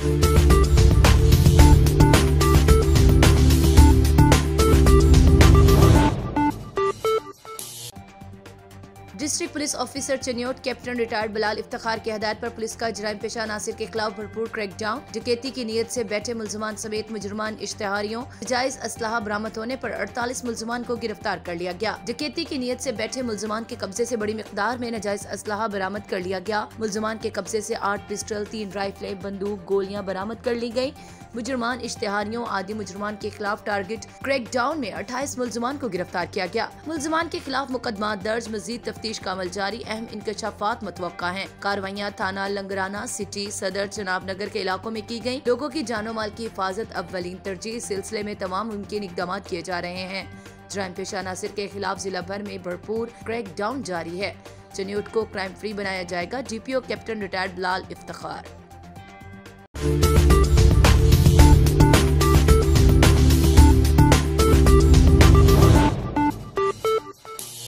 Thank you. District police officer Chiniot captain retired Bilal Iftar की हदायत पर police का जराइम पेशा नासिर के खिलाफ भरपूर क्रैकडाउन। डकैती की नीयत से बैठे मुलजमान समेत मुजरमान इश्तहारियों, जायज़ असलाह बरामद होने पर अड़तालीस मुलजमान को गिरफ़्तार कर लिया गया। डकैती की नीयत से बैठे मुलजमान के कब्जे से बड़ी मकदार में नजायज असलाह बरामद कर लिया गया। मुलजमान के कब्जे से आठ पिस्टल, तीन राइफलें, बंदूक, गोलियाँ बरामद कर ली गई मुजरमान इश्तहारियों, आदि मुजरमान के खिलाफ टारगेट क्रैकडाउन में अट्ठाईस मुलजमान को गिरफ़्तार किया गया। मुलजमान के खिलाफ मुकदमा दर्ज, मजीद तफ्तीश का अमल जारी, अहम इंकशाफात मुतव है। कार्रवाइयाँ थाना लंगराना सिटी सदर चनाब नगर के इलाकों में की गई लोगों की जानो माल की हिफाजत अव्वलीन तरजीह सिलसिले में तमाम मुमकिन इकदाम किए जा रहे हैं। जैम पेशा नासिर के खिलाफ जिला भर में भरपूर क्रैक डाउन जारी है। चनियोट को क्राइम फ्री बनाया जाएगा। DPO captain retired Lal Iftar.